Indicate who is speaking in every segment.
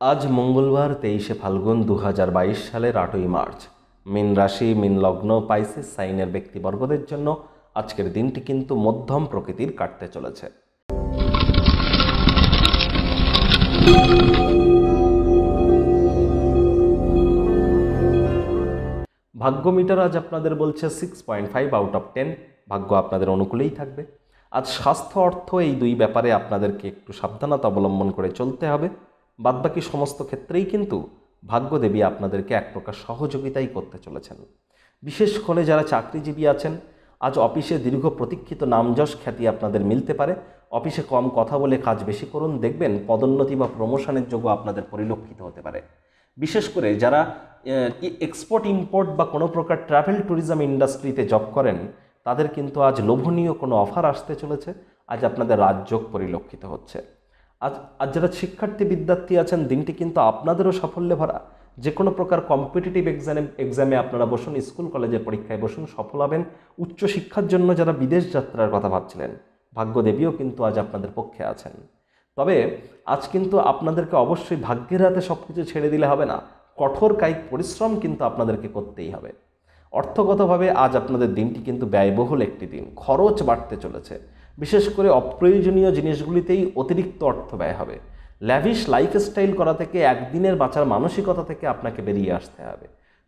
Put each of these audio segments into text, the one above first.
Speaker 1: আজ মঙ্গলবার তেইশে ফাল্গুন দু হাজার বাইশ সালের আটই মার্চ। মিন রাশি, মিন লগ্ন, পাইসিস সাইনের ব্যক্তিবর্গদের জন্য আজকের দিনটি কিন্তু মধ্যম প্রকৃতির কাটতে চলেছে। ভাগ্য মিটার আজ আপনাদের বলছে six point five out of ten ভাগ্য আপনাদের অনুকূলেই থাকবে। আজ স্বাস্থ্য, অর্থ এই দুই ব্যাপারে আপনাদেরকে একটু সাবধানতা অবলম্বন করে চলতে হবে। বাদবাকি সমস্ত ক্ষেত্রেই কিন্তু ভাগ্যদেবী আপনাদেরকে এক প্রকার সহযোগিতাই করতে চলেছেন। বিশেষ করে যারা চাকরিজীবী আছেন, আজ অফিসে দীর্ঘ প্রতীক্ষিত নামযশ খ্যাতি আপনাদের মিলতে পারে। অফিসে কম কথা বলে কাজ বেশি করুন, দেখবেন পদোন্নতি বা প্রমোশনের যোগ্য আপনাদের পরিলক্ষিত হতে পারে। বিশেষ করে যারা এক্সপোর্ট ইম্পোর্ট বা কোনো প্রকার ট্রাভেল ট্যুরিজম ইন্ডাস্ট্রিতে জব করেন, তাদের কিন্তু আজ লোভনীয় কোনো অফার আসতে চলেছে। আজ আপনাদের রাজযোগ পরিলক্ষিত হচ্ছে। আজ আজ যারা শিক্ষার্থী বিদ্যার্থী আছেন, দিনটি কিন্তু আপনাদেরও সাফল্যে ভরা। যে কোনো প্রকার কম্পিটিটিভ এক্সামে এক্সামে আপনারা বসুন, স্কুল, কলেজের পরীক্ষায় বসুন, সফল হবেন। উচ্চশিক্ষার জন্য যারা বিদেশ যাত্রার কথা ভাবছিলেন, ভাগ্যদেবীও কিন্তু আজ আপনাদের পক্ষে আছেন। তবে আজ কিন্তু আপনাদেরকে অবশ্যই ভাগ্যের হাতে সব কিছু ছেড়ে দিলে হবে না। কঠোর কায়িক পরিশ্রম কিন্তু আপনাদেরকে করতেই হবে। অর্থগতভাবে আজ আপনাদের দিনটি কিন্তু ব্যয়বহুল একটি দিন। খরচ বাড়তে চলেছে। বিশেষ করে অপ্রয়োজনীয় জিনিসগুলিতেই অতিরিক্ত অর্থ ব্যয় হবে। ল্যাভিশ লাইফস্টাইল করা থেকে একদিনের বাঁচার মানসিকতা থেকে আপনাকে বেরিয়ে আসতে হবে।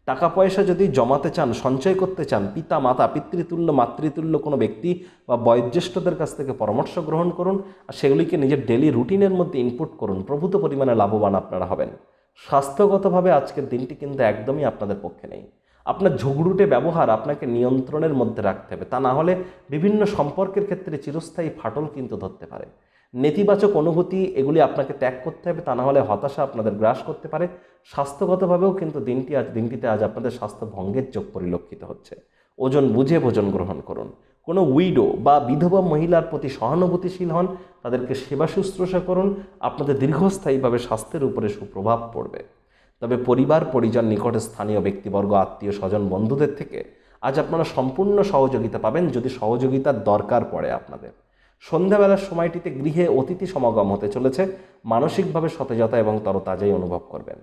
Speaker 1: টাকা পয়সা যদি জমাতে চান, সঞ্চয় করতে চান, পিতা, মাতা, পিতৃতুল্য, মাতৃতুল্য কোনো ব্যক্তি বা বয়োজ্যেষ্ঠদের কাছ থেকে পরামর্শ গ্রহণ করুন আর সেগুলিকে নিজের ডেলি রুটিনের মধ্যে ইনপুট করুন। প্রভূত পরিমাণে লাভবান আপনারা হবেন। স্বাস্থ্যগতভাবে আজকের দিনটি কিন্তু একদমই আপনাদের পক্ষে নেই। আপনার ঝগড়ুটে ব্যবহার আপনাকে নিয়ন্ত্রণের মধ্যে রাখতে হবে। তা না হলে বিভিন্ন সম্পর্কের ক্ষেত্রে চিরস্থায়ী ফাটল কিন্তু ধরতে পারে। নেতিবাচক অনুভূতি এগুলি আপনাকে ত্যাগ করতে হবে, তা না হলে হতাশা আপনাদের গ্রাস করতে পারে। স্বাস্থ্যগতভাবেও কিন্তু দিনটি আজ, দিনটিতে আজ আপনাদের স্বাস্থ্য ভঙ্গের চোখ পরিলক্ষিত হচ্ছে। ওজন বুঝে ভোজন গ্রহণ করুন। কোনো উইডো বা বিধবা মহিলার প্রতি সহানুভূতিশীল হন, তাদেরকে সেবা শুশ্রূষা করুন, আপনাদের দীর্ঘস্থায়ীভাবে স্বাস্থ্যের উপরে সুপ্রভাব পড়বে। তবে পরিবার, পরিজন, নিকটে স্থানীয় ব্যক্তিবর্গ, আত্মীয়, স্বজন, বন্ধুদের থেকে আজ আপনারা সম্পূর্ণ সহযোগিতা পাবেন যদি সহযোগিতার দরকার পড়ে আপনাদের। সন্ধ্যাবেলার সময়টিতে গৃহে অতিথি সমাগম হতে চলেছে, মানসিকভাবে সতেজতা এবং তরতাজাই অনুভব করবেন।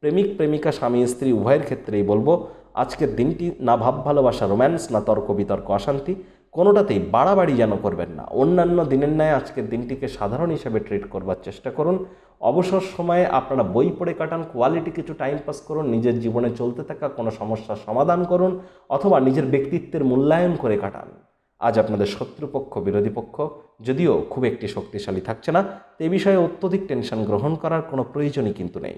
Speaker 1: প্রেমিক, প্রেমিকা, স্বামী, স্ত্রী, উভয়ের ক্ষেত্রেই বলব, আজকের দিনটি না ভাব, ভালোবাসা, রোম্যান্স, না তর্ক, বিতর্ক, অশান্তি কোনোটাতেই বাড়াবাড়ি যেন করবেন না। অন্যান্য দিনের ন্যায় আজকের দিনটিকে সাধারণ হিসেবে ট্রিট করবার চেষ্টা করুন। অবসর সময়ে আপনারা বই পড়ে কাটান কোয়ালিটি কিছু টাইম পাস করুন, নিজের জীবনে চলতে থাকা কোনো সমস্যার সমাধান করুন, অথবা নিজের ব্যক্তিত্বের মূল্যায়ন করে কাটান। আজ আপনাদের শত্রুপক্ষ, বিরোধী পক্ষ, যদিও খুব একটি শক্তিশালী থাকছে না এ বিষয়ে অত্যধিক টেনশন গ্রহণ করার কোনো প্রয়োজনই কিন্তু নেই।